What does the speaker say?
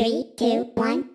Three, two, one.